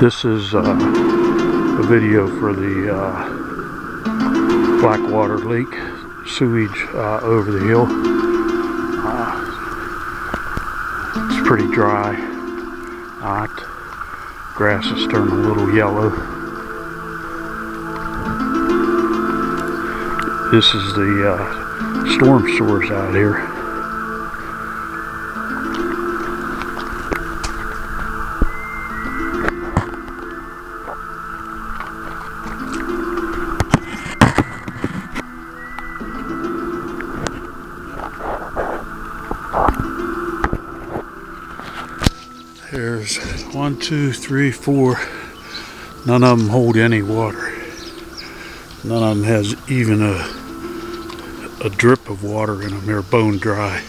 This is uh, a video for the uh, Blackwater leak sewage uh, over the hill. Uh, it's pretty dry, hot. Grass is turning a little yellow. This is the uh, storm source out here. There's one, two, three, four. None of them hold any water. None of them has even a a drip of water in them. They're bone dry.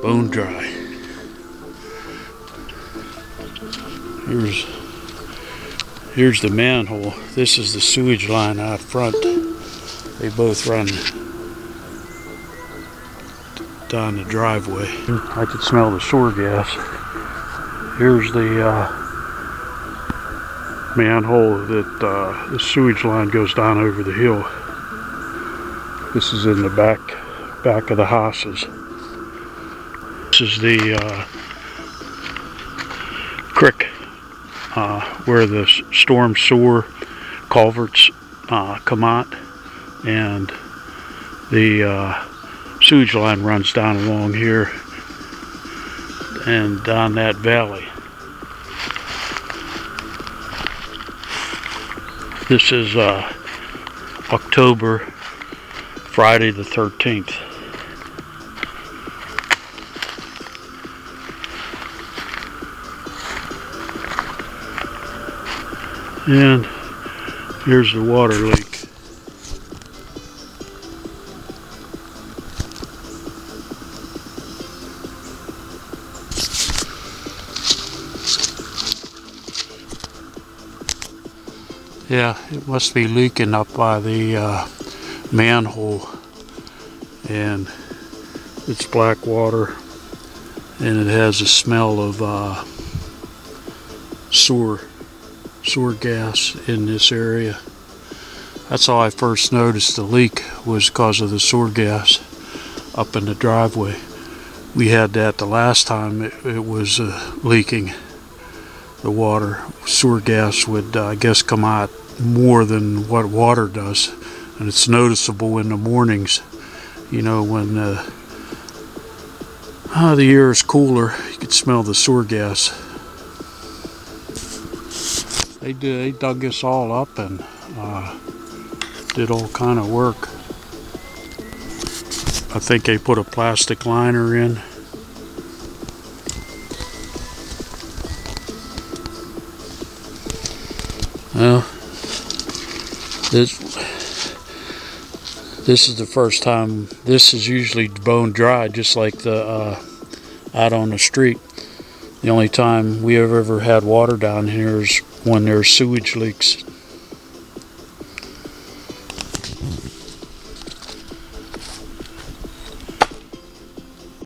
Bone dry. Here's here's the manhole. This is the sewage line out front. They both run down the driveway. I could smell the sewer gas. Here's the uh, manhole that uh, the sewage line goes down over the hill. This is in the back back of the houses. This is the uh, creek uh, where the storm sewer culverts uh, come out and the uh, sewage line runs down along here and down that valley. This is uh, October, Friday the 13th. And here's the water leak. Yeah, it must be leaking up by the uh, manhole and it's black water and it has a smell of uh, sewer sewer gas in this area. That's how I first noticed the leak was because of the sewer gas up in the driveway. We had that the last time it, it was uh, leaking the water. Sewer gas would, uh, I guess, come out more than what water does. And it's noticeable in the mornings, you know, when uh, uh, the air is cooler, you can smell the sewer gas. They did, they dug this all up and uh, did all kind of work. I think they put a plastic liner in. Well, this this is the first time. This is usually bone dry, just like the uh, out on the street. The only time we have ever had water down here is when there's sewage leaks